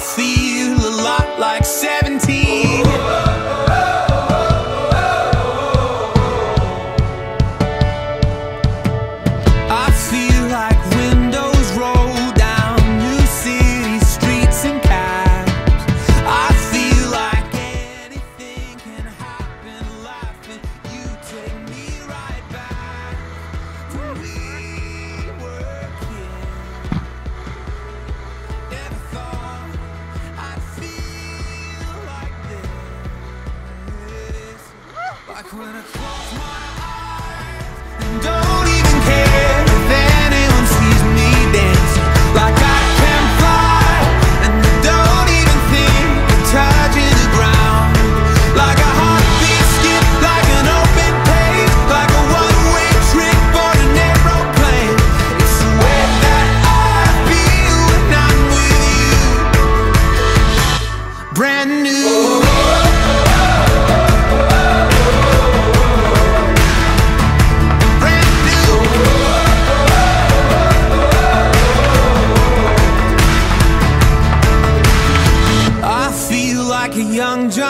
see When I close my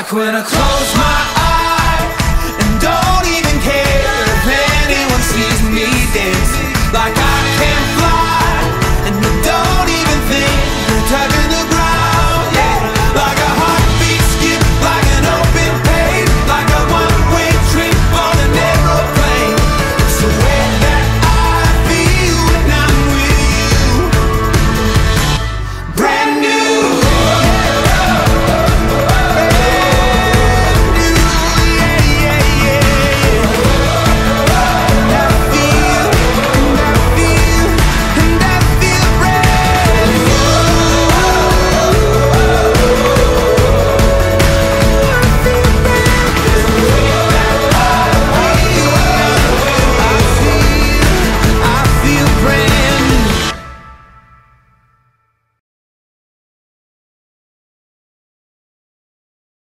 Like when I close my eyes and don't even care if anyone sees me dance, Like I.